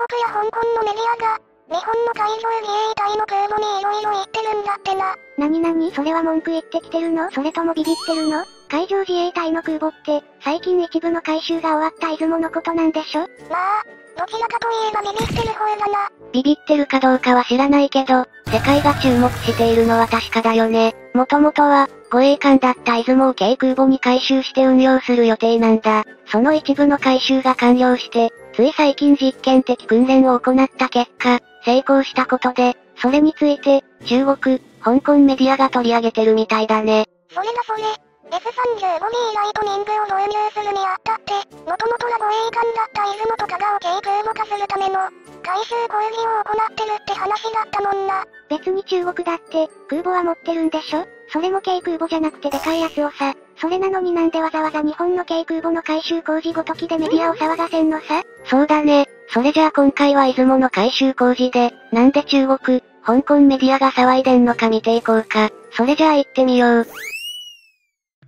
国や香港のメディアが、日本の海上自衛隊の空母に色々言ってるんだってな。なになにそれは文句言ってきてるの？それともビビってるの？海上自衛隊の空母って、最近一部の回収が終わった出雲のことなんでしょ？まあ、どちらかといえばビビってる方だな。ビビってるかどうかは知らないけど、世界が注目しているのは確かだよね。もともとは、護衛艦だった出雲を軽空母に回収して運用する予定なんだ。その一部の回収が完了して、つい最近実験的訓練を行った結果、成功したことで、それについて、中国、香港メディアが取り上げてるみたいだね。それだそれ。F35B ライトニングを導入するにあたって、もともとは護衛艦だった出雲とかがを軽空母化するための、回収工事を行ってるって話だったもんな。別に中国だって、空母は持ってるんでしょ？それも軽空母じゃなくてでかいやつをさ。それなのになんでわざわざ日本の軽空母の回収工事ごときでメディアを騒がせんのさ？そうだね。それじゃあ今回は出雲の回収工事で、なんで中国、香港メディアが騒いでんのか見ていこうか。それじゃあ行ってみよう。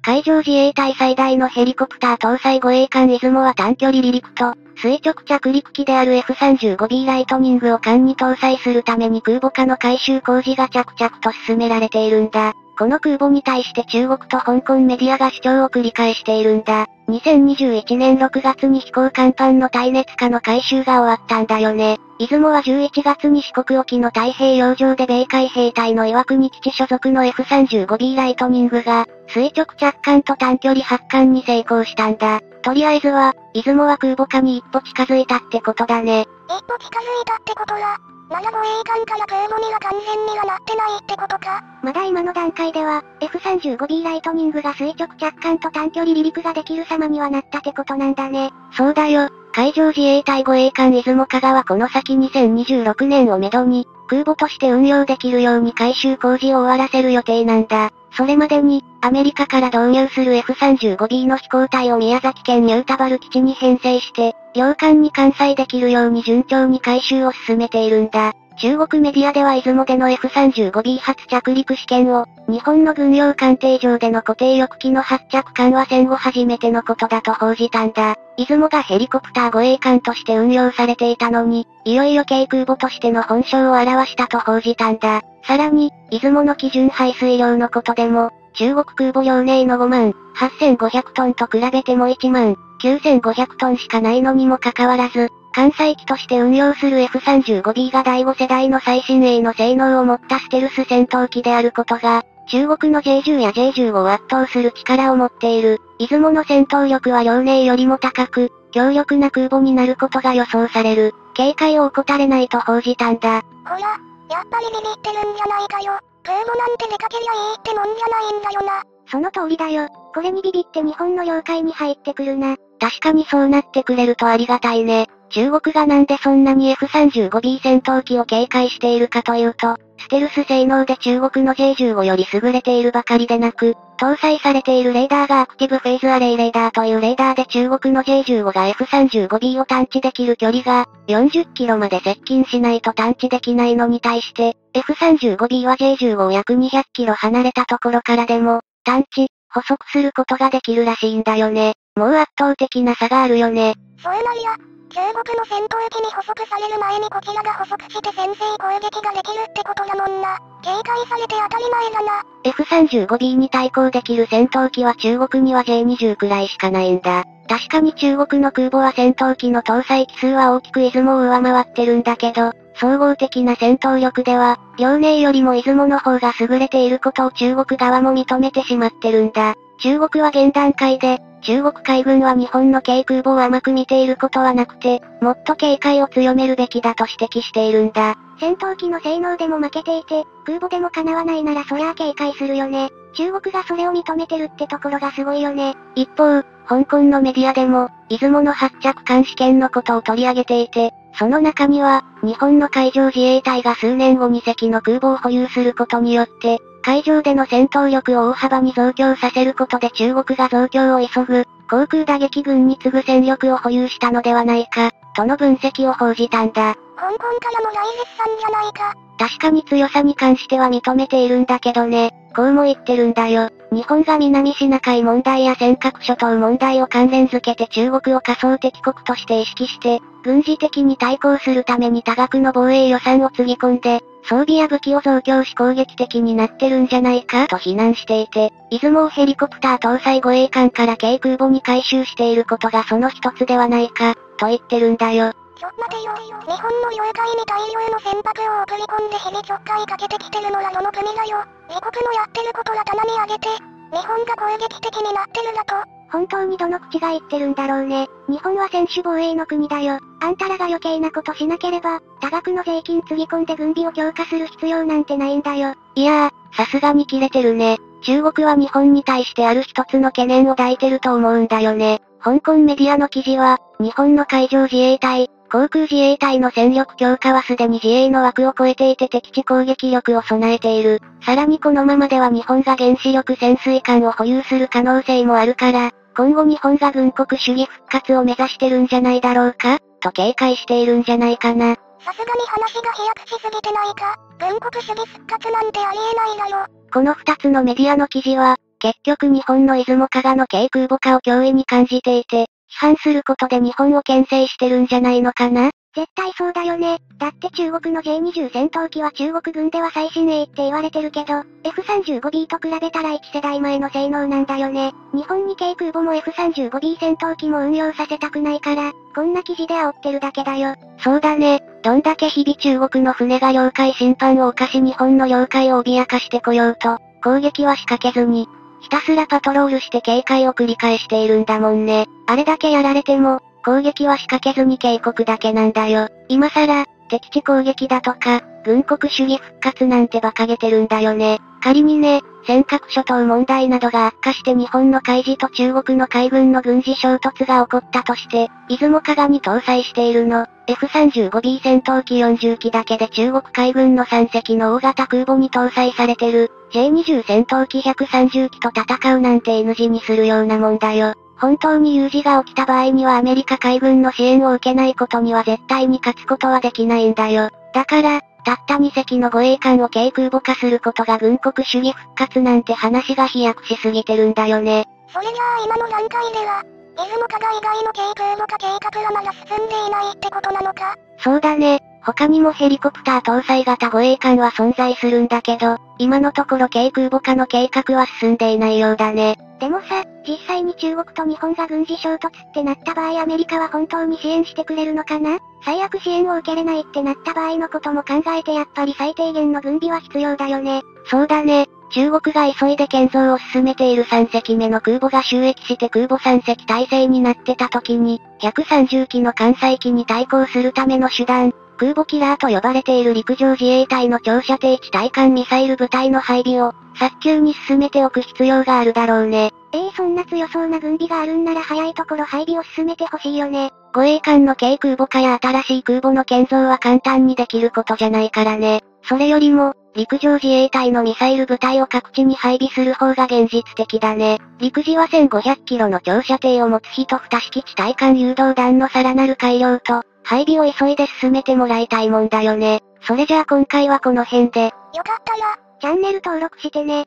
海上自衛隊最大のヘリコプター搭載護衛艦出雲は短距離離陸と、垂直着陸機である F35B ライトニングを艦に搭載するために空母化の改修工事が着々と進められているんだ。この空母に対して中国と香港メディアが主張を繰り返しているんだ。2021年6月に飛行甲板の耐熱化の改修が終わったんだよね。出雲は11月に四国沖の太平洋上で米海兵隊の岩国基地所属の F35B ライトニングが、垂直着艦と短距離発艦に成功したんだ。とりあえずは、出雲は空母化に一歩近づいたってことだね。一歩近づいたってことは、まだ護衛艦から空母には完全にはなってないってことか。まだ今の段階では、F35B ライトニングが垂直着艦と短距離離陸ができる様にはなったってことなんだね。そうだよ。海上自衛隊護衛艦出雲加賀はこの先2026年をめどに、空母として運用できるように改修工事を終わらせる予定なんだ。それまでに、アメリカから導入する F35B の飛行隊を宮崎県ニュータバル基地に編成して、領艦に艦載できるように順調に改修を進めているんだ。中国メディアでは出雲での F35B 初着陸試験を、日本の軍用艦艇上での固定翼機の発着艦は戦後初めてのことだと報じたんだ。出雲がヘリコプター護衛艦として運用されていたのに、いよいよ軽空母としての本性を表したと報じたんだ。さらに、出雲の基準排水量のことでも、中国空母遼寧の5万8500トンと比べても1万9500トンしかないのにもかかわらず、艦載機として運用する F35B が第5世代の最新鋭の性能を持ったステルス戦闘機であることが、中国の J10 や J15 を圧倒する力を持っている。出雲の戦闘力は遼寧よりも高く、強力な空母になることが予想される。警戒を怠れないと報じたんだ。ほら、やっぱりビビってるんじゃないかよ。空母なんて出かけりゃいいってもんじゃないんだよな。その通りだよ。これにビビって日本の領海に入ってくるな。確かにそうなってくれるとありがたいね。中国がなんでそんなに F35B 戦闘機を警戒しているかというと、ステルス性能で中国の J15 より優れているばかりでなく、搭載されているレーダーがアクティブフェイズアレイレーダーというレーダーで中国の J15 が F35B を探知できる距離が、40キロまで接近しないと探知できないのに対して、F35B は J15 を約200キロ離れたところからでも、探知、捕捉することができるらしいんだよね。もう圧倒的な差があるよね。そうなんや。中国の戦闘機に捕捉される前にこちらが捕捉して先制攻撃ができるってことだもんな。警戒されて当たり前だな。F35B に対抗できる戦闘機は中国には J20 くらいしかないんだ。確かに中国の空母は戦闘機の搭載機数は大きく出雲を上回ってるんだけど、総合的な戦闘力では、遼寧よりも出雲の方が優れていることを中国側も認めてしまってるんだ。中国は現段階で、中国海軍は日本の軽空母を甘く見ていることはなくて、もっと警戒を強めるべきだと指摘しているんだ。戦闘機の性能でも負けていて、空母でも叶わないならそりゃあ警戒するよね。中国がそれを認めてるってところがすごいよね。一方、香港のメディアでも、出雲の発着艦試験のことを取り上げていて、その中には、日本の海上自衛隊が数年後に隻の空母を保有することによって、海上での戦闘力を大幅に増強させることで中国が増強を急ぐ、航空打撃軍に次ぐ戦力を保有したのではないか、との分析を報じたんだ。香港からも大絶賛じゃないか。確かに強さに関しては認めているんだけどね。こうも言ってるんだよ。日本が南シナ海問題や尖閣諸島問題を関連づけて中国を仮想敵国として意識して、軍事的に対抗するために多額の防衛予算をつぎ込んで、装備や武器を増強し攻撃的になってるんじゃないか？と非難していて、出雲をヘリコプター搭載護衛艦から軽空母に回収していることがその一つではないか、と言ってるんだよ。ちょ、待てよ。日本の領海に大量の船舶を送り込んでヘリちょっかいかけてきてるのらどの国だよ。自国のやってることら棚に上げて、日本が攻撃的になってるだと。本当にどの口が言ってるんだろうね。日本は専守防衛の国だよ。あんたらが余計なことしなければ、多額の税金つぎ込んで軍備を強化する必要なんてないんだよ。いやー、さすがに切れてるね。中国は日本に対してある一つの懸念を抱いてると思うんだよね。香港メディアの記事は、日本の海上自衛隊、航空自衛隊の戦力強化はすでに自衛の枠を超えていて敵地攻撃力を備えている。さらにこのままでは日本が原子力潜水艦を保有する可能性もあるから、今後日本が軍国主義復活を目指してるんじゃないだろうか？と警戒しているんじゃないかな。さすがに話が飛躍しすぎてないか軍国主義復活なんてありえないだろ。この二つのメディアの記事は、結局日本の出雲加賀の軽空母化を脅威に感じていて、批判することで日本を牽制してるんじゃないのかな？絶対そうだよね。だって中国の J20 戦闘機は中国軍では最新鋭って言われてるけど、F35B と比べたら1世代前の性能なんだよね。日本に軽空母も F35B 戦闘機も運用させたくないから、こんな記事で煽ってるだけだよ。そうだね。どんだけ日々中国の船が領海侵犯を犯し日本の領海を脅かしてこようと、攻撃は仕掛けずに、ひたすらパトロールして警戒を繰り返しているんだもんね。あれだけやられても、攻撃は仕掛けずに警告だけなんだよ。今さら、敵地攻撃だとか、軍国主義復活なんて馬鹿げてるんだよね。仮にね、尖閣諸島問題などが悪化して日本の海事と中国の海軍の軍事衝突が起こったとして、出雲加賀に搭載しているの、F35B 戦闘機40機だけで中国海軍の3隻の大型空母に搭載されてる、J20 戦闘機130機と戦うなんて N 字にするようなもんだよ。本当に有事が起きた場合にはアメリカ海軍の支援を受けないことには絶対に勝つことはできないんだよ。だから、たった2隻の護衛艦を軽空母化することが軍国主義復活なんて話が飛躍しすぎてるんだよね。それじゃあ今の段階では、出雲加賀以外の軽空母化計画はまだ進んでいないってことなのか？そうだね。他にもヘリコプター搭載型護衛艦は存在するんだけど、今のところ軽空母化の計画は進んでいないようだね。でもさ、実際に中国と日本が軍事衝突ってなった場合アメリカは本当に支援してくれるのかな？最悪支援を受けれないってなった場合のことも考えてやっぱり最低限の軍備は必要だよね。そうだね。中国が急いで建造を進めている3隻目の空母が収益して空母3隻体制になってた時に、130機の艦載機に対抗するための手段、空母キラーと呼ばれている陸上自衛隊の長射程地対艦ミサイル部隊の配備を、早急に進めておく必要があるだろうね。ええー、そんな強そうな軍備があるんなら早いところ配備を進めてほしいよね。護衛艦の軽空母化や新しい空母の建造は簡単にできることじゃないからね。それよりも、陸上自衛隊のミサイル部隊を各地に配備する方が現実的だね。陸自は1500キロの長射程を持つ人二式地対艦誘導弾のさらなる改良と、配備を急いで進めてもらいたいもんだよね。それじゃあ今回はこの辺で。よかったよ、チャンネル登録してね。